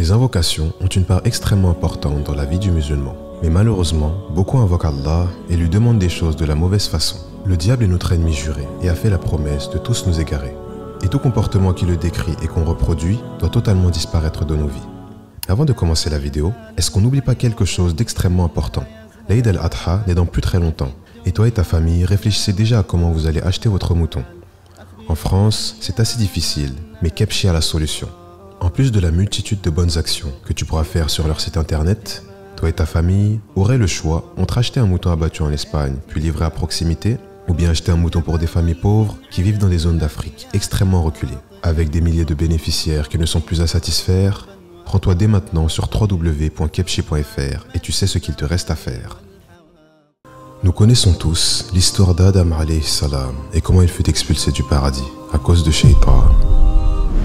Les invocations ont une part extrêmement importante dans la vie du musulman. Mais malheureusement, beaucoup invoquent Allah et lui demandent des choses de la mauvaise façon. Le diable est notre ennemi juré et a fait la promesse de tous nous égarer. Et tout comportement qui le décrit et qu'on reproduit doit totalement disparaître de nos vies. Avant de commencer la vidéo, est-ce qu'on n'oublie pas quelque chose d'extrêmement important? L'Aïd al-Adha n'est dans plus très longtemps. Et toi et ta famille réfléchissez déjà à comment vous allez acheter votre mouton. En France, c'est assez difficile, mais Kepchi a la solution. En plus de la multitude de bonnes actions que tu pourras faire sur leur site internet, toi et ta famille auraient le choix entre acheter un mouton abattu en Espagne puis livré à proximité, ou bien acheter un mouton pour des familles pauvres qui vivent dans des zones d'Afrique extrêmement reculées. Avec des milliers de bénéficiaires qui ne sont plus à satisfaire, rends-toi dès maintenant sur www.kepchi.fr et tu sais ce qu'il te reste à faire. Nous connaissons tous l'histoire d'Adam salam et comment il fut expulsé du paradis à cause de Shaitan.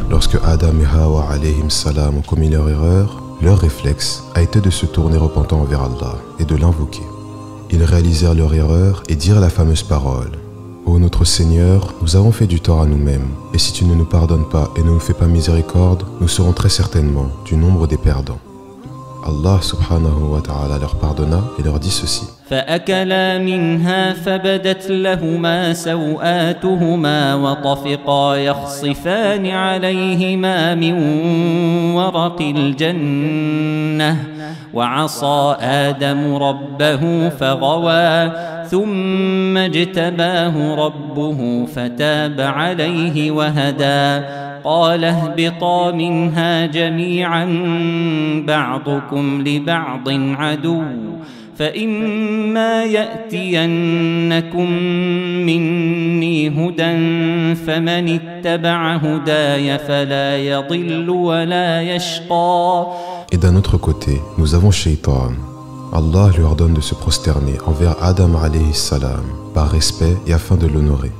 Lorsque Adam et Hawa salam ont commis leur erreur, leur réflexe a été de se tourner repentant envers Allah et de l'invoquer. Ils réalisèrent leur erreur et dirent la fameuse parole Ô notre Seigneur, nous avons fait du tort à nous-mêmes, et si tu ne nous pardonnes pas et ne nous fais pas miséricorde, nous serons très certainement du nombre des perdants. Allah subhanahu wa ta'ala leur pardonna et leur dit ceci. فأكلا منها فبدت لهما سوآتهما وطفقا يخصفان عليهما من ورق الجنة وعصى آدم ربه فغوى ثم اجتباه ربه فتاب عليه وهدى قال اهبطا منها جميعا بعضكم لبعض عدو فإما يأتينكم مني هدى فمن اتبع هداي فلا يضل ولا يشقى Et d'un autre côté, nous avons Shaitan. Allah lui ordonne de se prosterner envers Adam alayhi salam par respect et afin de l'honorer.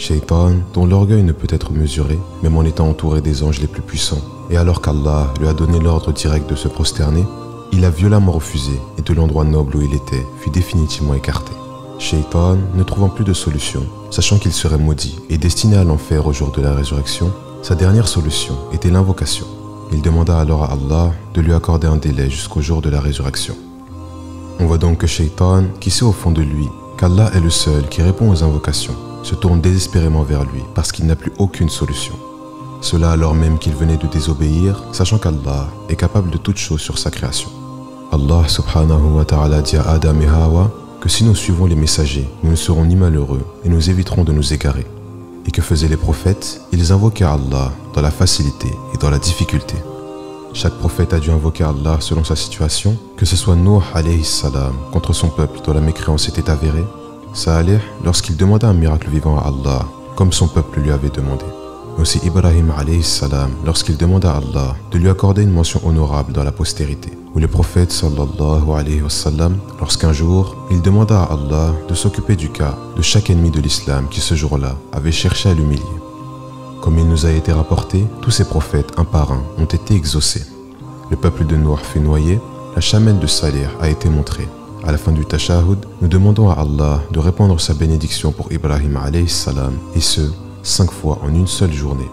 Shaitan, dont l'orgueil ne peut être mesuré, même en étant entouré des anges les plus puissants, et alors qu'Allah lui a donné l'ordre direct de se prosterner, il a violemment refusé et de l'endroit noble où il était fut définitivement écarté. Shaitan, ne trouvant plus de solution, sachant qu'il serait maudit et destiné à l'enfer au jour de la résurrection, sa dernière solution était l'invocation. Il demanda alors à Allah de lui accorder un délai jusqu'au jour de la résurrection. On voit donc que Shaitan, qui sait au fond de lui qu'Allah est le seul qui répond aux invocations, se tourne désespérément vers lui parce qu'il n'a plus aucune solution. Cela alors même qu'il venait de désobéir, sachant qu'Allah est capable de toute chose sur sa création. Allah subhanahu wa ta'ala dit à Adam et Hawa que si nous suivons les messagers, nous ne serons ni malheureux et nous éviterons de nous égarer. Et que faisaient les prophètes? Ils invoquaient Allah dans la facilité et dans la difficulté. Chaque prophète a dû invoquer Allah selon sa situation, que ce soit Nuh alayhi salam contre son peuple dont la mécréance était avérée, Salih lorsqu'il demanda un miracle vivant à Allah, comme son peuple lui avait demandé. Aussi Ibrahim salam lorsqu'il demanda à Allah de lui accorder une mention honorable dans la postérité ou le prophète sallallahu alayhi wa sallam, lorsqu'un jour, il demanda à Allah de s'occuper du cas de chaque ennemi de l'islam qui ce jour-là avait cherché à l'humilier. Comme il nous a été rapporté, tous ces prophètes, un par un, ont été exaucés. Le peuple de Noir fut noyé, la chamelle de Salih a été montrée. À la fin du tashahud, nous demandons à Allah de répandre sa bénédiction pour Ibrahim salam, et ce, cinq fois en une seule journée.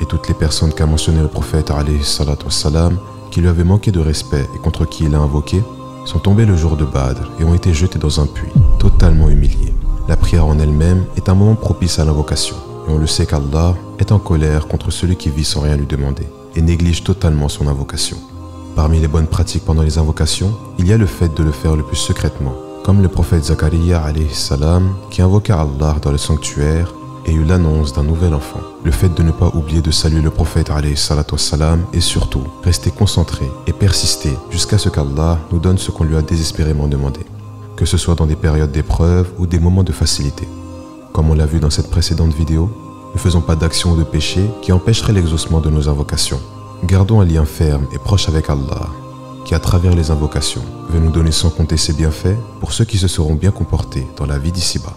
Et toutes les personnes qu'a mentionné le prophète salam qui lui avaient manqué de respect et contre qui il a invoqué, sont tombés le jour de Badr et ont été jetés dans un puits, totalement humiliés. La prière en elle-même est un moment propice à l'invocation, et on le sait qu'Allah est en colère contre celui qui vit sans rien lui demander, et néglige totalement son invocation. Parmi les bonnes pratiques pendant les invocations, il y a le fait de le faire le plus secrètement, comme le prophète Zachariah salam qui invoqua Allah dans le sanctuaire et eut l'annonce d'un nouvel enfant. Le fait de ne pas oublier de saluer le prophète salam et surtout rester concentré et persister jusqu'à ce qu'Allah nous donne ce qu'on lui a désespérément demandé, que ce soit dans des périodes d'épreuve ou des moments de facilité. Comme on l'a vu dans cette précédente vidéo, ne faisons pas d'action ou de péché qui empêcherait l'exaucement de nos invocations. Gardons un lien ferme et proche avec Allah, qui à travers les invocations veut nous donner sans compter ses bienfaits pour ceux qui se seront bien comportés dans la vie d'ici-bas.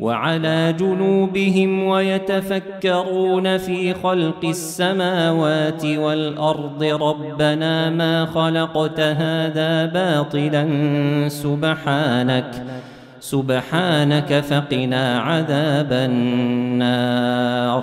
وعلى جنوبهم ويتفكرون في خلق السماوات والأرض. ربنا ما خلقت هذا باطلا سبحانك سبحانك فقنا عذاب النار.